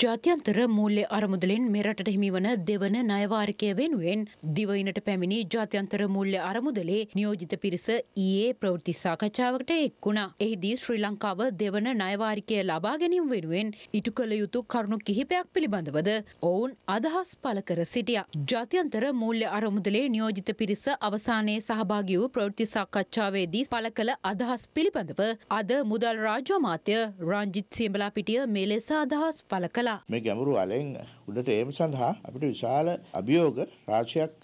ජාත්‍යන්තර මූල්‍ය අරමුදලෙන් මෙරටට හිමිවන දෙවන නයවාරකය වෙනුවෙන් දිවයිනට පැමිණි ජාත්‍යන්තර මුල්්‍ය අරමුදලේ නියෝජිත පිරිස ඊයේ ප්‍රවෘති සාකච්ඡාවකට එක්වුණා. එහිදී ශ්‍රී ලංකාව දෙවන නයවාරිකය ලබා ගැනීම වෙනුවෙන් ඉටු කළ යුතු කරුණු කිහිපයක් පිළිබඳවද ඔවුන් අදහස් පල කර සිටිය. ජාත්‍යන්තර මූල්‍ය අරමුදලේ නියෝජිත පිරිස අවසානයේ සහභාගි වූ ප්‍රවෘති සාකච්ඡාවේදී පල කළ අදහස් පිළිබඳව අද මුදල් රාජ්‍යමාත්‍ය රංජිත් සියඹලා පිටිය මෙලෙස අදහස් පල කළ කළා. මේ ගැඹුරු අලෙන් උඩට ඒම සඳහා අපිට විශාල අභියෝග රාශියක්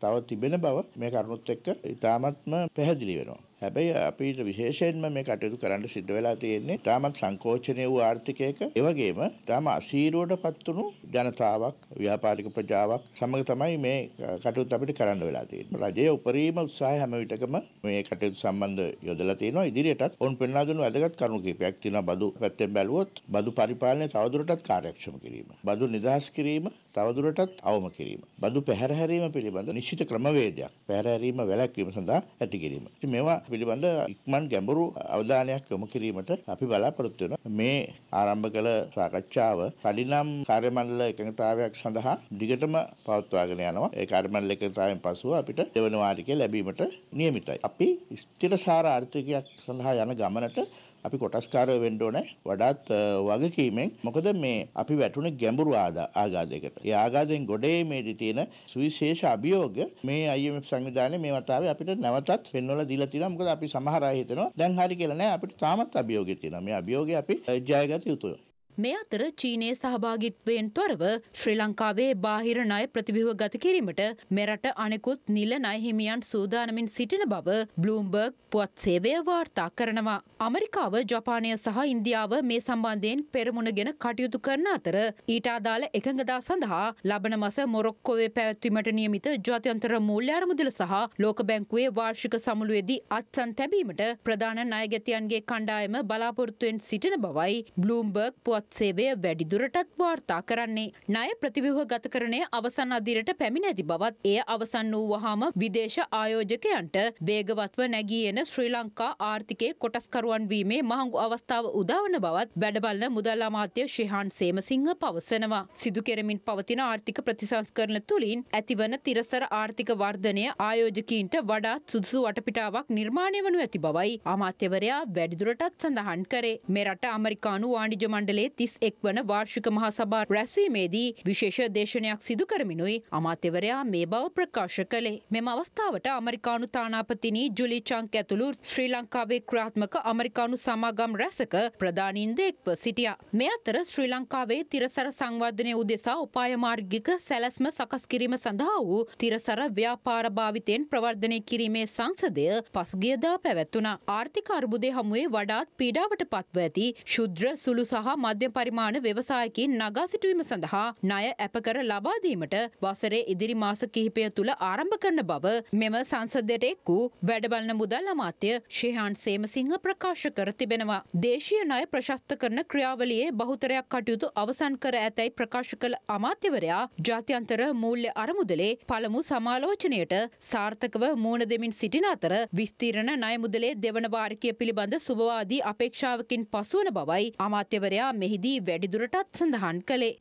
තව තිබෙන බව මේ කරුණුත් එක්ක ඉතාමත්ම පැහැදිලි වෙනවා. හැබැයි අපිට විශේෂයෙන්ම මේ කටයුතු කරන්න සිද්ධ වෙලා තියෙන්නේ තාමත් සංකෝචනය වූ ආර්ථිකයක එවගේම තාම අසීරුවට පත්වුණු ජනතාවක් ව්‍යාපාරික ප්‍රජාවක් සමග තමයි මේ කටයුතු අපිට කරන්න වෙලා තියෙන්නේ. රජයේ උපරිම උත්සාහය හැම විටකම මේ කටයුතු සම්බන්ධ යොදලා තියෙනවා. ඉදිරියටත් ඔවුන් පෙන්වා දුන්නු වැදගත් කරුණු කිහිපයක් තියෙනවා. බදු පැත්තෙන් බැලුවොත් බදු පරිපාලනය තවදුරටත් කාර්යක්ෂම කිරීම. බදු නිදහස් කිරීම තවදුරටත් අවම කිරීම. බදු පැහැරහැරීම පිළිබඳ නිශ්චිත ක්‍රමවේදයක් පැහැරහැරීම වැළැක්වීම සඳහා ඇති කිරීම. ඉතින් මේවා පිළිබඳ ඉක්මන් ගැඹුරු අවධානයක් යොමු කිරීමට අපි බලාපොරොත්තු වෙනවා. මේ ආරම්භ කළ සාකච්ඡාව කඩිනම් කාර්යමණ්ඩල එකඟතාවයක් සඳහා දිගටම පවත්වාගෙන යනවා. ඒ කාර්යමණ්ඩල එකඟතාවයෙන් පසුව අපිට දෙවන වාරිකය ලැබීමට නියමිතයි. අපි ස්ථිරසාර ආර්ථිකයක් සඳහා යන ගමනට අපි කොටස්කාරය වෙන්න ඕනේ වඩාත් වගකීමෙන් මොකද මේ අපි වැටුණ ගැඹුරු ආගාදයකට. ඒ ආගාදයෙන් ගොඩේ මේදී තියෙන සුවිශේෂ අභියෝග මේ IMF සංවිධානයේ මේ වතාවේ අපිට නැවතත් පෙන්වලා දීලා තියෙනවා. මොකද අපි සමහර අය හිතනවා දැන් හරි කියලා නෑ අපිට තාමත් අභියෝගය තියෙනවා. මේ අභියෝගය අපි ජයගත යුතුයි. මේ අතර චීනයේ සහභාගිත්වයෙන් තොරව ශ්‍රී ලංකාවේ බාහිර ණය ප්‍රතිව්‍යුහ ගත කිරීමට මෙරට අනෙකුත් නිල ණය හිමියන් සූදානමින් සිටින බව බ්ලූම්බර්ග් පුවත් සේවය වාර්තා කරනවා. අමරිකාව ජපානය සහ ඉන්දියාව මේ සම්බන්ධයෙන් පෙරමුණගෙන කටයුතු කරන අතර ඊට අදාළ එකඟදා සඳහා ලබන මස මොරොක්කෝවේ පැවැත්වීමට නියමිත ජාත්‍යන්තර මූල්‍ය අරමුදල සහ ලෝක බැංකුවේ වාර්ෂික සමුළුවේදී අත්සන් තැබීමට ප්‍රධාන ණයගැතියන්ගේ කණ්ඩායම බලාපොරොත්තුවෙන් සිටින බවයි බ්ලූම්බර්ග් පුවත් පුවත් සේවය වැඩිදුරටත් වාර්තා කරන්නේ. ණය ප්‍රතිව්‍යුහ ගතකරණය අවසන් අදිරට පැමිණ ඇති බවත් එය අවසන් වූ වහාම විදේශ ආයෝජකයන්ට වේගවත්ව නැගී එන ශ්‍රී ලංකා ආර්ථිකයේ කොටස්කරුවන් වීමේ මහඟු අවස්ථාව උදාවන බවත් වැඩබලන මුදල් අමාත්‍ය ශිහාන් සේමසිංහ පවසනවා. සිදු කෙරමින් පවතින ආර්ථික ප්‍රතිසංස්කරණ තුළින් ඇතිවන තිරසර ආර්ථික වර්ධනය ආයෝජකීන්ට වඩාත් සුදුසු වටපිටාවක් නිර්මාණය වනු ඇති බවයි අමාත්‍යවරයා වැඩිදුරටත් සඳහන් කරේ. මෙරට අමරිකානු වාණිජ මණ්ඩලේ තිස් එක් වන වාර්ෂික මහසභා රැස්වීමේදී විශේෂ දේශනයක් සිදු කරමිනුයි අමාත්‍යවරයා මේ බව ප්‍රකාශ කළේ. මෙම අවස්ථාවට අමරිකානු තානාපතිනී ජුලි චංක ඇතුළු ශ්‍රී ලංකාවේ ක්‍රාත්මක අමරිකානු සමාගම් රැසක ප්‍රධානින්ද එක්ව සිටිය. මේ අතර ශ්‍රී ලංකාවේ තිරසර සංවර්ධනය උදෙසා උපායමාර්ගික සැලැස්ම සකස් කිරීම සඳහා වූ තිරසර ව්‍යාපාර භාවිතයෙන් ප්‍රවර්ධනය කිරීමේ සංසදය පසුගියදා පැවැත්වුණ. ආර්ථික අර්බුදය හමුවේ වඩාත් පීඩාවට පත්ව ඇති ශුද්‍ර සුළු සහ මධ්‍ය මධ්‍ය පරිමාණ ව්‍යවසායකින් නගා සිටුවීම සඳහා ණය ඇපකර ලබාදීමට වසරේ ඉදිරි මාස කිහිපය තුළ ආරම්භ කරන බව මෙම සංසදයට එක් වූ වැඩබලන මුදල් අමාත්‍ය ශේහාන් සේමසිංහ ප්‍රකාශ කර තිබෙනවා. දේශීය ණය ප්‍රශස්ත කරන ක්‍රියාවලියේ බහුතරයක් කටයුතු අවසන් කර ඇතැයි ප්‍රකාශ කළ අමාත්‍යවරයා ජාත්‍යන්තර මූල්‍ය අරමුදලේ පළමු සමාලෝචනයට සාර්ථකව මූුණ දෙමින් සිටින අතර විස්තීරණ ණය මුදලේ දෙවන වාරිකය පිළිබඳ සුභවාදී අපේක්ෂාවකින් පසුවන බවයි අමාත්‍යවරයා මෙහි එහිදී වැඩිදුරටත් සඳහන් කළේ.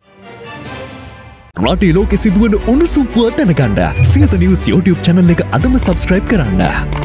රටේ ලෝකෙ සිදුවන උණුසුම් පුව දැනගන්න සියත නිවස් YouTube චැනල් එක අදම සබස්ක්‍රයිබ් කරන්න.